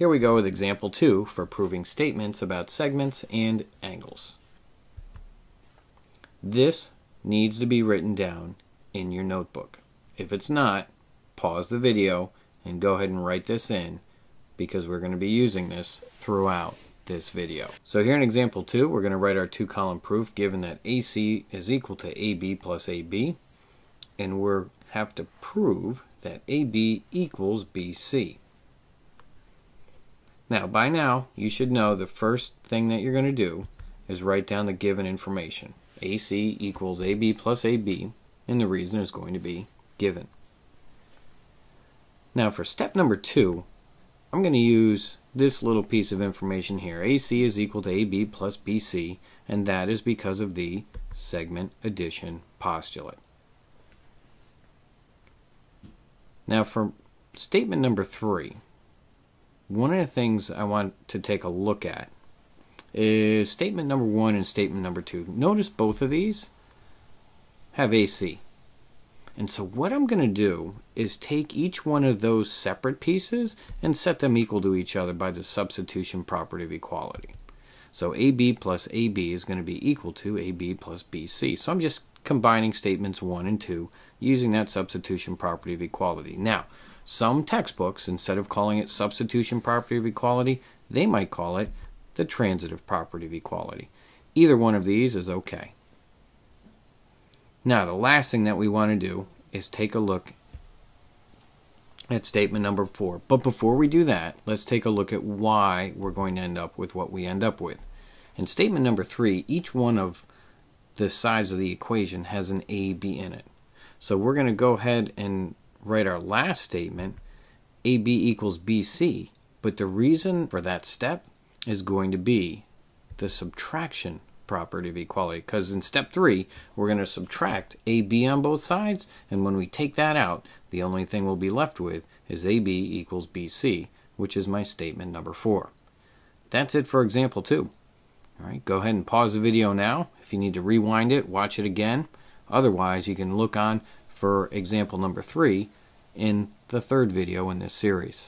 Here we go with example 2 for proving statements about segments and angles. This needs to be written down in your notebook. If it's not, pause the video and go ahead and write this in because we're going to be using this throughout this video. So here in example 2, we're going to write our two column proof given that AC is equal to AB plus AB and we have to prove that AB equals BC. Now, by now, you should know the first thing that you're going to do is write down the given information. AC equals AB plus AB, and the reason is going to be given. Now, for step number two, I'm going to use this little piece of information here. AC is equal to AB plus BC, and that is because of the segment addition postulate. Now, for statement number three, one of the things I want to take a look at is statement number one and statement number two. Notice both of these have AC. And so what I'm going to do is take each one of those separate pieces and set them equal to each other by the substitution property of equality. So AB plus AB is going to be equal to AB plus BC. So I'm just combining statements 1 and 2 using that substitution property of equality. Now, some textbooks, instead of calling it substitution property of equality, they might call it the transitive property of equality. Either one of these is okay. Now, the last thing that we want to do is take a look at statement number four. But before we do that, let's take a look at why we're going to end up with what we end up with. In statement number three, each one of the sides of the equation has an AB in it. So we're going to go ahead and write our last statement, AB equals BC, but the reason for that step is going to be the subtraction property of equality because in step three we're going to subtract AB on both sides and when we take that out the only thing we'll be left with is AB equals BC which is my statement number four. That's it for example two. Alright, go ahead and pause the video now. If you need to rewind it, watch it again. Otherwise, you can look on for example number three in the third video in this series.